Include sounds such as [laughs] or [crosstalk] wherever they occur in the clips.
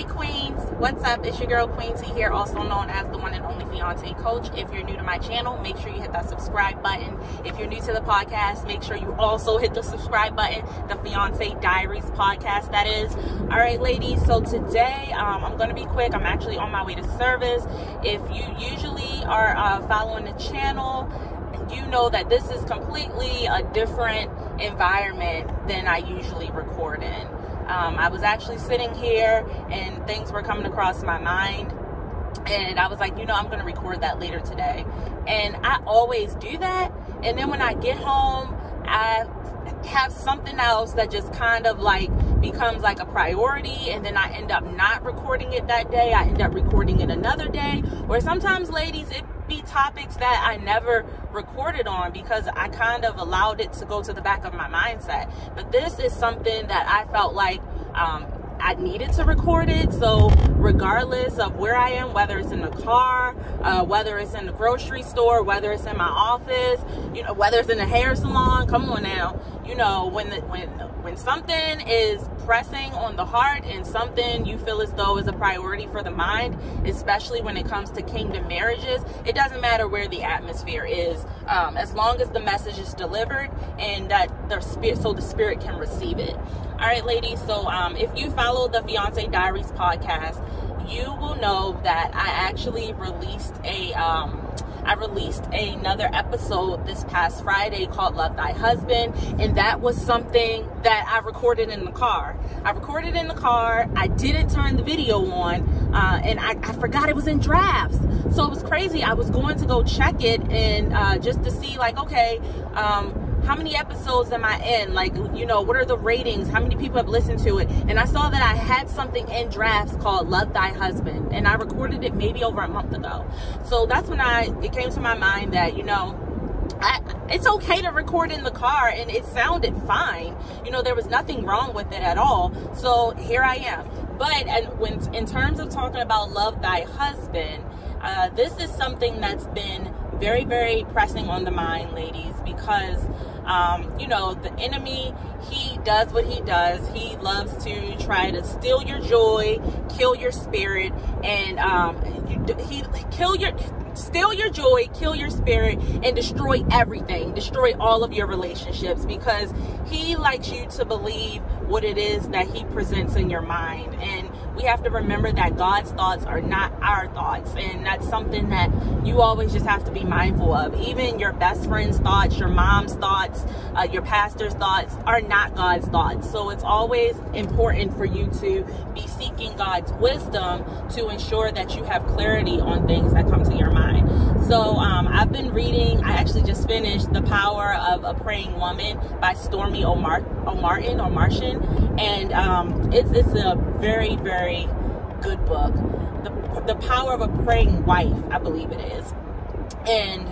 Hey Queens, what's up? It's your girl Queensy here, also known as the one and only fiance coach. If you're new to my channel, make sure you hit that subscribe button. If you're new to the podcast, make sure you also hit the subscribe button. The Fiancée Diaries podcast, that is. All right, ladies. So today, um, I'm going to be quick. I'm actually on my way to service. If you usually are uh, following the channel, you know that this is completely a different environment than I usually record in. Um, I was actually sitting here and things were coming across my mind. And I was like, you know, I'm going to record that later today. And I always do that. And then when I get home, I have something else that just kind of like becomes like a priority and then I end up not recording it that day. I end up recording it another day. Or sometimes, ladies, it be topics that I never recorded on because I kind of allowed it to go to the back of my mindset. But this is something that I felt like um, I needed to record it. So regardless of where I am, whether it's in the car, uh, whether it's in the grocery store, whether it's in my office, you know, whether it's in the hair salon, come on now, you know, when the, when when something is pressing on the heart and something you feel as though is a priority for the mind, especially when it comes to kingdom marriages, it doesn't matter where the atmosphere is, um, as long as the message is delivered and that the spirit, so the spirit can receive it. All right, ladies. So um, if you follow the Fiancée Diaries podcast, you will know that I actually released a um, I released another episode this past Friday called Love Thy Husband, and that was something that I recorded in the car. I recorded in the car. I didn't turn the video on, uh, and I, I, forgot it was in drafts. So it was crazy. I was going to go check it and uh, just to see, like, okay, um, how many episodes am I in? Like, you know, what are the ratings? How many people have listened to it? And I saw that I had something in drafts called Love Thy Husband. And I recorded it maybe over a month ago. So that's when I, it came to my mind that, you know, I, it's okay to record in the car and it sounded fine. You know, there was nothing wrong with it at all. So here I am. But and when in terms of talking about love thy husband, uh, this is something that's been very, very pressing on the mind, ladies, because um, you know, the enemy, he does what he does. He loves to try to steal your joy, kill your spirit, and um, you, he kill your steal your joy, kill your spirit, and destroy everything. Destroy all of your relationships because he likes you to believe what it is that he presents in your mind. And we have to remember that God's thoughts are not our thoughts. And that's something that you always just have to be mindful of. Even your best friend's thoughts, your mom's thoughts, uh, your pastor's thoughts are not God's thoughts. So it's always important for you to be seeking God's wisdom to ensure that you have clarity on things that come to your mind. So um, I've been reading, I actually just finished The Power of a Praying Woman by Stormie Omar, Omartian or Martian. And um, it's, it's a very, very good book. The, the Power of a Praying Wife, I believe it is. And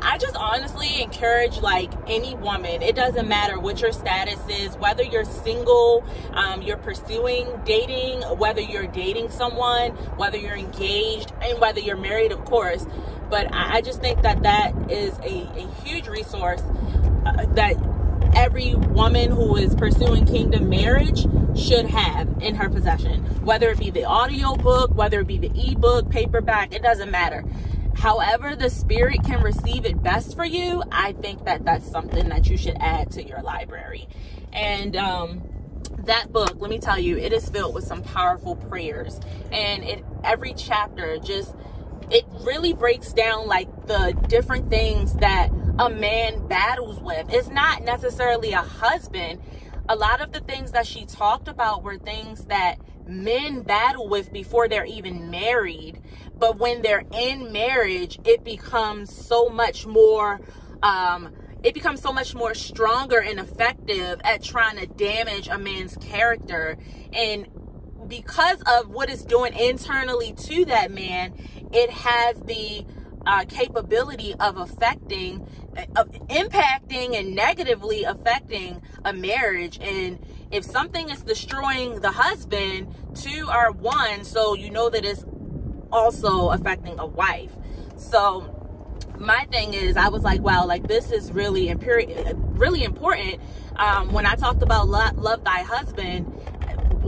I just honestly encourage like any woman, it doesn't matter what your status is, whether you're single, um, you're pursuing dating, whether you're dating someone, whether you're engaged, and whether you're married, of course. But I, just think that that is a, a huge resource uh, that every woman who is pursuing kingdom marriage should have in her possession whether it be the audio book whether it be the ebook paperback it doesn't matter. However the spirit can receive it best for you i think that that's something that you should add to your library. And um that book let me tell you it is filled with some powerful prayers. And it every chapter just it really breaks down like the different things that a man battles with. It's not necessarily a husband. A lot of the things that she talked about were things that men battle with before they're even married. But when they're in marriage, it becomes so much more, um, it becomes so much more stronger and effective at trying to damage a man's character. And because of what it's doing internally to that man, it has the uh, capability of affecting, of impacting and negatively affecting a marriage. And if something is destroying the husband, two are one, so you know that it's also affecting a wife. So my thing is, I was like, wow, like this is really, really important. Um, when I talked about love thy husband,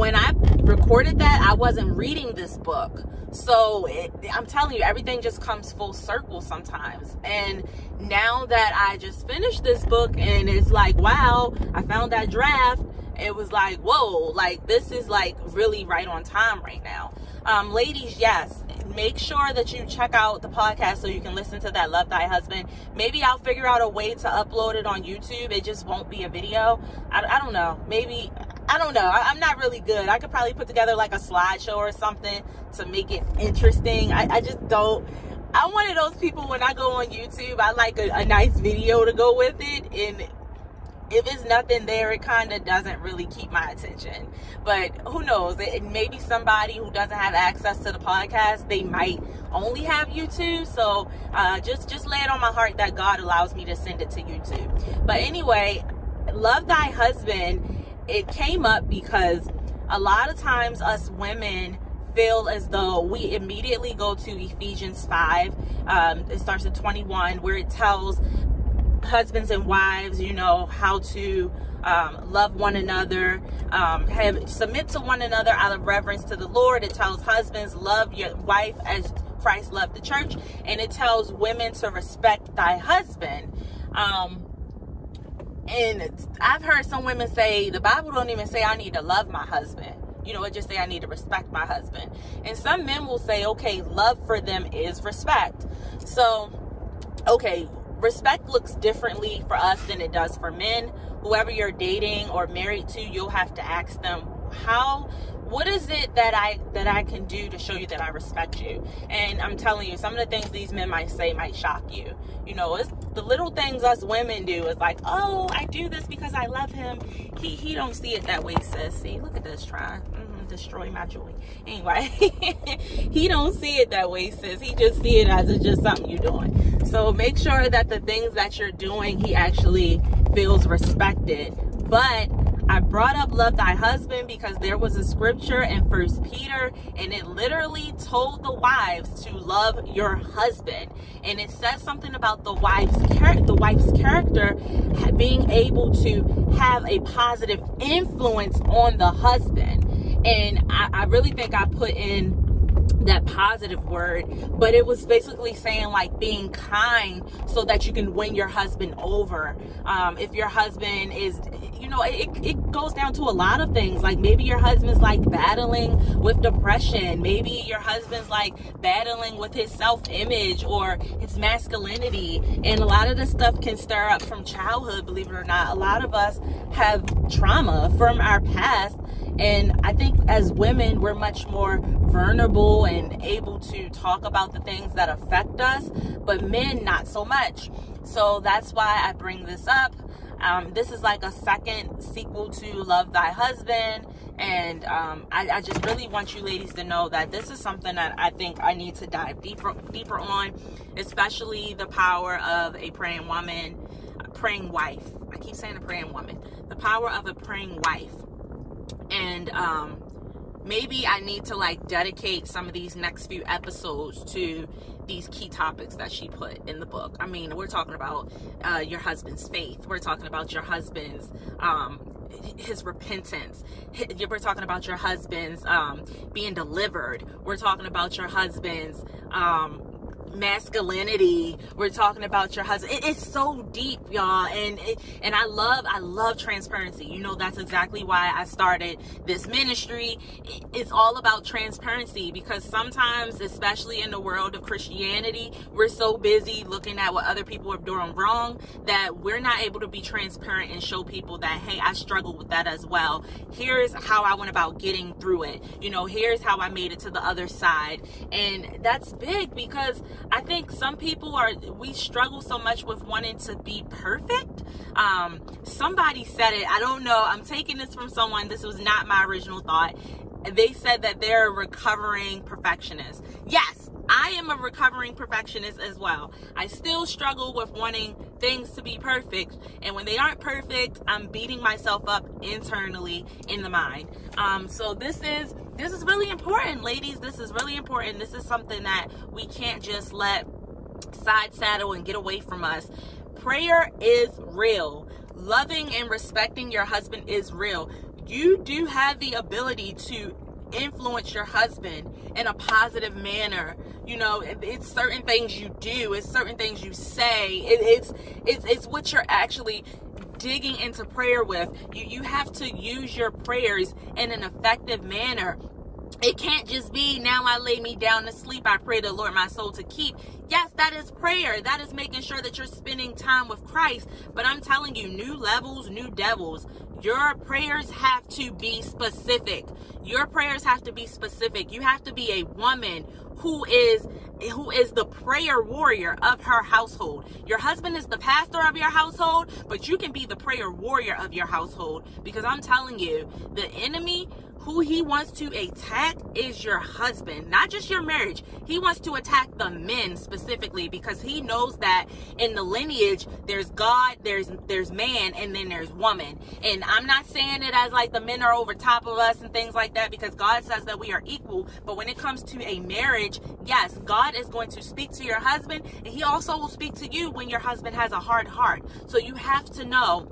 when I recorded that, I wasn't reading this book. So it, I'm telling you, everything just comes full circle sometimes. And now that I just finished this book and it's like, wow, I found that draft. It was like, whoa, like this is like really right on time right now. Um, ladies, yes, make sure that you check out the podcast so you can listen to that Love Thy Husband. Maybe I'll figure out a way to upload it on YouTube. It just won't be a video. I, I don't know. Maybe I don't know. I, am not really good. I could probably put together like a slideshow or something to make it interesting. I, I just don't. I'm one of those people when I go on YouTube, I like a, a nice video to go with it. And if it's nothing there, it kind of doesn't really keep my attention. But who knows? It, maybe somebody who doesn't have access to the podcast, they might only have YouTube. So uh, just just lay it on my heart that God allows me to send it to YouTube. But anyway, love thy husband it came up because a lot of times us women feel as though we immediately go to Ephesians 5. Um, it starts at 21, where it tells husbands and wives, you know, how to um, love one another, um, have submit to one another out of reverence to the Lord. It tells husbands, love your wife as Christ loved the church. And it tells women to respect thy husband. Um, and I've heard some women say the Bible don't even say I need to love my husband. You know, it just say I need to respect my husband. And some men will say, okay, love for them is respect. So, okay, respect looks differently for us than it does for men. Whoever you're dating or married to, you'll have to ask them how what is it that I that I can do to show you that I respect you? And I'm telling you, some of the things these men might say might shock you. You know, it's the little things us women do is like, oh, I do this because I love him. He he don't see it that way, sis. See, look at this try. Mm-hmm, destroy my joy. Anyway, [laughs] he don't see it that way, sis. He just see it as it's just something you're doing. So make sure that the things that you're doing, he actually feels respected. But I brought up love thy husband because there was a scripture in First Peter and it literally told the wives to love your husband. And it says something about the wife's character, the wife's character being able to have a positive influence on the husband. And I, I really think I put in that positive word, but it was basically saying like being kind so that you can win your husband over. Um, if your husband is, you know, it, it goes down to a lot of things. Like maybe your husband's like battling with depression. Maybe your husband's like battling with his self image or his masculinity. And a lot of this stuff can stir up from childhood, believe it or not. A lot of us have trauma from our past and I think as women, we're much more vulnerable and able to talk about the things that affect us, but men, not so much. So that's why I bring this up. Um, this is like a second sequel to Love Thy Husband. And um, I, I, just really want you ladies to know that this is something that I think I need to dive deeper, deeper on, especially the power of a praying woman, a praying wife. I keep saying a praying woman. The power of a praying wife and um, maybe I need to like dedicate some of these next few episodes to these key topics that she put in the book. I mean, we're talking about uh, your husband's faith. We're talking about your husband's um, his repentance. We're talking about your husband's um, being delivered. We're talking about your husband's um, masculinity we're talking about your husband. It, it's so deep y'all and it, and i love i love transparency. You know that's exactly why i started this ministry. It, it's all about transparency because sometimes especially in the world of christianity we're so busy looking at what other people are doing wrong that we're not able to be transparent and show people that hey i struggle with that as well. Here's how i went about getting through it. You know here's how i made it to the other side. And that's big because I think some people are, we struggle so much with wanting to be perfect. Um, somebody said it, I don't know, I'm taking this from someone, this was not my original thought. They said that they're a recovering perfectionist. Yes, I am a recovering perfectionist as well. I still struggle with wanting things to be perfect. And when they aren't perfect, I'm beating myself up internally in the mind. Um, so this is this is really important, ladies. This is really important. This is something that we can't just let side saddle and get away from us. Prayer is real. Loving and respecting your husband is real. You do have the ability to influence your husband in a positive manner. You know, it's certain things you do, it's certain things you say, it, it's it's it's what you're actually digging into prayer with. You you have to use your prayers in an effective manner it can't just be now I lay me down to sleep. I pray the Lord my soul to keep. Yes, that is prayer. That is making sure that you're spending time with Christ. But I'm telling you, new levels, new devils. Your prayers have to be specific. Your prayers have to be specific. You have to be a woman who is who is the prayer warrior of her household. Your husband is the pastor of your household, but you can be the prayer warrior of your household because I'm telling you, the enemy who he wants to attack is your husband, not just your marriage. He wants to attack the men specifically because he knows that in the lineage there's God, there's there's man, and then there's woman. And I'm not saying it as like the men are over top of us and things like that because God says that we are equal. But when it comes to a marriage, yes, God is going to speak to your husband, and he also will speak to you when your husband has a hard heart. So you have to know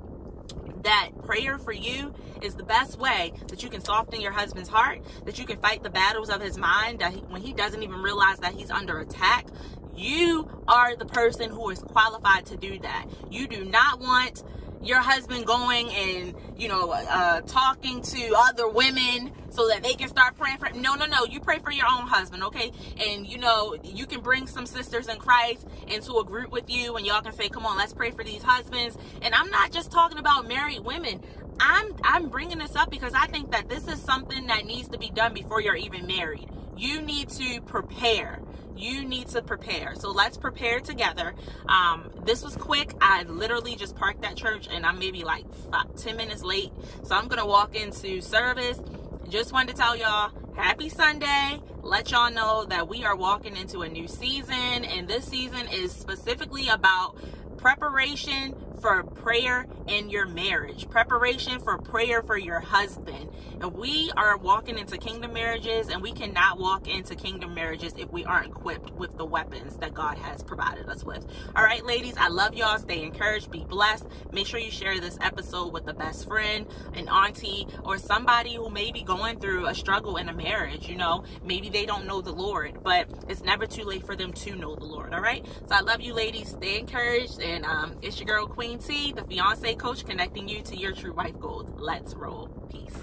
that prayer for you is the best way that you can soften your husband's heart, that you can fight the battles of his mind, that he, when he doesn't even realize that he's under attack, you are the person who is qualified to do that. You do not want your husband going and you know uh, talking to other women so that they can start praying for no no no you pray for your own husband okay? And you know you can bring some sisters in christ into a group with you and y'all can say come on let's pray for these husbands. And i'm not just talking about married women. I'm i'm bringing this up because i think that this is something that needs to be done before you're even married you need to prepare you need to prepare. So let's prepare together. Um, this was quick. I literally just parked at church and I'm maybe like five, 10 minutes late. So I'm to walk into service. Just wanted to tell y'all happy Sunday. Let y'all know that we are walking into a new season. And this season is specifically about preparation for prayer in your marriage, preparation for prayer for your husband. And we are walking into kingdom marriages, and we cannot walk into kingdom marriages if we aren't equipped with the weapons that God has provided us with. All right, ladies, I love y'all. Stay encouraged, be blessed. Make sure you share this episode with a best friend, an auntie, or somebody who may be going through a struggle in a marriage. You know, maybe they don't know the Lord, but it's never too late for them to know the Lord. All right, so I love you, ladies. Stay encouraged, and um, it's your girl, Queen T, the fiance coach, connecting you to your true wife goals. Let's roll. Peace.